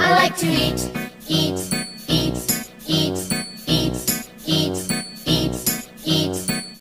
I like to eat.